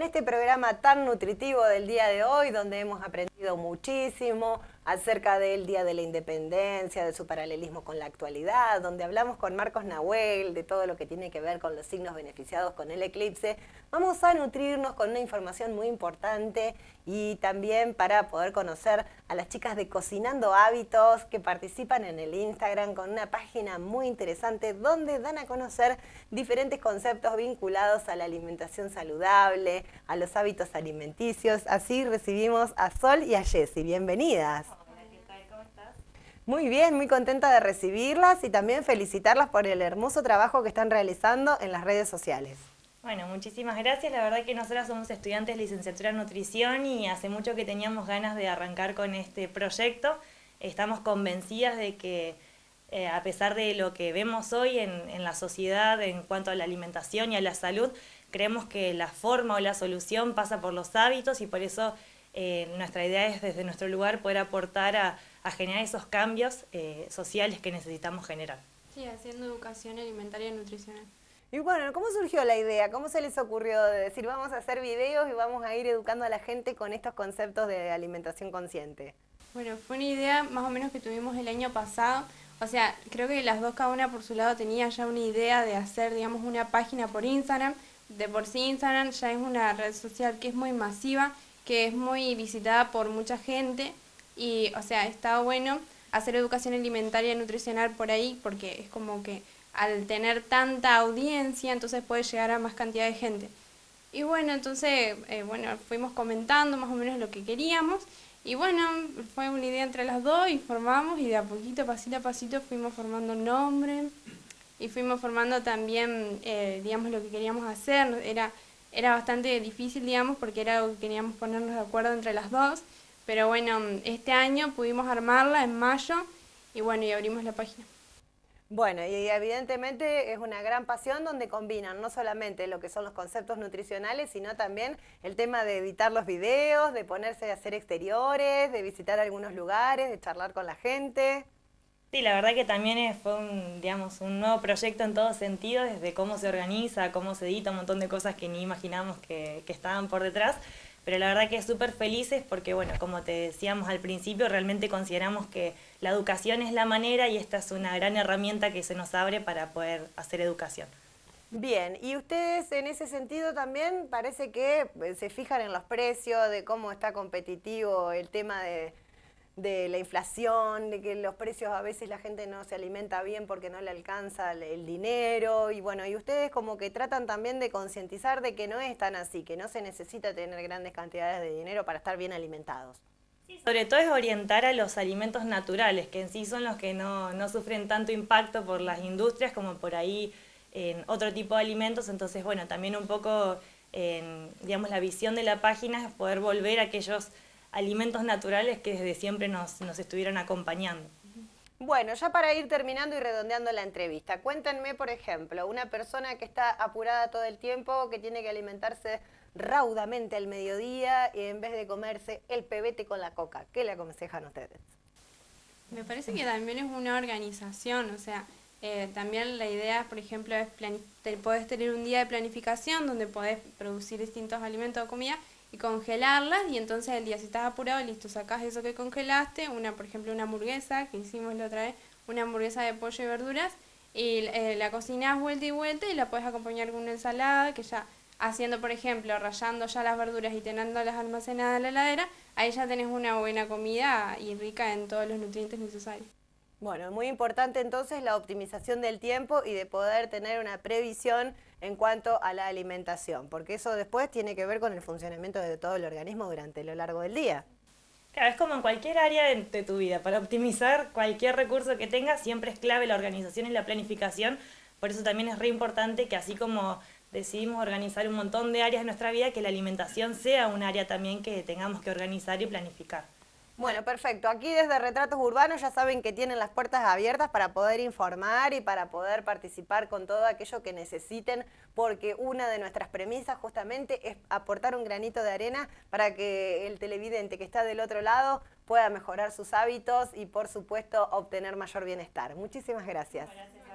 en este programa tan nutritivo del día de hoy, donde hemos aprendido muchísimo acerca del Día de la Independencia, de su paralelismo con la actualidad, donde hablamos con Marcos Nahuel de todo lo que tiene que ver con los signos beneficiados con el eclipse, vamos a nutrirnos con una información muy importante y también para poder conocer a las chicas de Cocinando Hábitos que participan en el Instagram con una página muy interesante donde dan a conocer diferentes conceptos vinculados a la alimentación saludable, a los hábitos alimenticios. Así recibimos a Sol y a Jessy. Bienvenidas. Hola, ¿qué tal? ¿Cómo estás? Muy bien, muy contenta de recibirlas y también felicitarlas por el hermoso trabajo que están realizando en las redes sociales. Bueno, muchísimas gracias. La verdad que nosotras somos estudiantes de licenciatura en nutrición y hace mucho que teníamos ganas de arrancar con este proyecto. Estamos convencidas de que eh, a pesar de lo que vemos hoy en, la sociedad en cuanto a la alimentación y a la salud, creemos que la forma o la solución pasa por los hábitos y por eso eh, nuestra idea es desde nuestro lugar poder aportar a, a generar esos cambios eh, sociales que necesitamos generar. Sí, haciendo educación alimentaria y nutricional. Y bueno, ¿cómo surgió la idea? ¿Cómo se les ocurrió de decir vamos a hacer videos y vamos a ir educando a la gente con estos conceptos de alimentación consciente? Bueno, fue una idea más o menos que tuvimos el año pasado. O sea, creo que las dos cada una por su lado tenía ya una idea de hacer, digamos, una página por Instagram. De por sí Instagram ya es una red social que es muy masiva, que es muy visitada por mucha gente y, o sea, está bueno hacer educación alimentaria y nutricional por ahí porque es como que al tener tanta audiencia, entonces puede llegar a más cantidad de gente. Y bueno, entonces, eh, bueno, fuimos comentando más o menos lo que queríamos. Y bueno, fue una idea entre las dos y formamos y de a poquito, pasito a pasito, fuimos formando nombre y fuimos formando también, eh, digamos, lo que queríamos hacer. Era, era bastante difícil, digamos, porque era algo que queríamos ponernos de acuerdo entre las dos. Pero bueno, este año pudimos armarla en mayo y bueno, y abrimos la página. Bueno, y evidentemente es una gran pasión donde combinan no solamente lo que son los conceptos nutricionales, sino también el tema de editar los videos, de ponerse a hacer exteriores, de visitar algunos lugares, de charlar con la gente. Sí, la verdad que también fue un, digamos, un nuevo proyecto en todo sentido, desde cómo se organiza, cómo se edita, un montón de cosas que ni imaginamos que, que estaban por detrás pero la verdad que súper felices porque, bueno, como te decíamos al principio, realmente consideramos que la educación es la manera y esta es una gran herramienta que se nos abre para poder hacer educación. Bien, y ustedes en ese sentido también parece que eh, se fijan en los precios, de cómo está competitivo el tema de, de la inflación, de que los precios a veces la gente no se alimenta bien porque no le alcanza el dinero y bueno, y ustedes como que tratan también de concientizar de que no es tan así, que no se necesita tener grandes cantidades de dinero para estar bien alimentados. Sí, sobre todo es orientar a los alimentos naturales, que en sí son los que no, no sufren tanto impacto por las industrias como por ahí en otro tipo de alimentos, entonces bueno, también un poco, en, digamos, la visión de la página es poder volver a aquellos alimentos naturales que desde siempre nos, nos estuvieron acompañando. Bueno, ya para ir terminando y redondeando la entrevista, cuéntenme, por ejemplo, una persona que está apurada todo el tiempo, que tiene que alimentarse raudamente al mediodía y en vez de comerse el pebete con la coca, ¿qué le aconsejan ustedes? Me parece que también es una organización, o sea, eh, también la idea, por ejemplo, es podés tener un día de planificación donde podés producir distintos alimentos o comida y congelarlas y entonces el día si estás apurado, listo, sacas eso que congelaste, una por ejemplo una hamburguesa que hicimos la otra vez, una hamburguesa de pollo y verduras y eh, la cocinas vuelta y vuelta y la puedes acompañar con una ensalada que ya haciendo por ejemplo, rayando ya las verduras y teniéndolas almacenadas en la heladera, ahí ya tenés una buena comida y rica en todos los nutrientes necesarios. Bueno, muy importante entonces la optimización del tiempo y de poder tener una previsión en cuanto a la alimentación, porque eso después tiene que ver con el funcionamiento de todo el organismo durante lo largo del día. Claro, es como en cualquier área de, tu vida. Para optimizar cualquier recurso que tengas, siempre es clave la organización y la planificación. Por eso también es re importante que así como decidimos organizar un montón de áreas de nuestra vida, que la alimentación sea un área también que tengamos que organizar y planificar. Bueno, perfecto. Aquí desde Retratos Urbanos ya saben que tienen las puertas abiertas para poder informar y para poder participar con todo aquello que necesiten, porque una de nuestras premisas justamente es aportar un granito de arena para que el televidente que está del otro lado pueda mejorar sus hábitos y por supuesto obtener mayor bienestar. Muchísimas gracias. gracias.